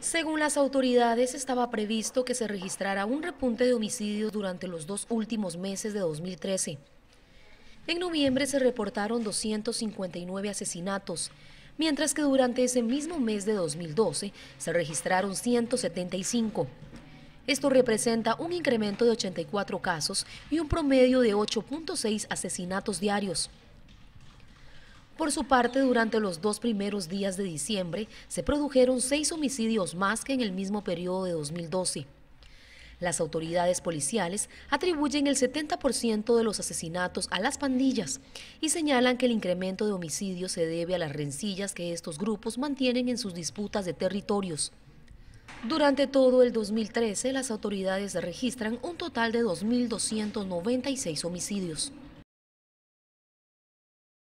Según las autoridades, estaba previsto que se registrara un repunte de homicidios durante los dos últimos meses de 2013. En noviembre se reportaron 259 asesinatos, mientras que durante ese mismo mes de 2012 se registraron 175. Esto representa un incremento de 84 casos y un promedio de 8.6 asesinatos diarios. Por su parte, durante los dos primeros días de diciembre se produjeron seis homicidios más que en el mismo periodo de 2012. Las autoridades policiales atribuyen el 70% de los asesinatos a las pandillas y señalan que el incremento de homicidios se debe a las rencillas que estos grupos mantienen en sus disputas de territorios. Durante todo el 2013, las autoridades registran un total de 2.296 homicidios.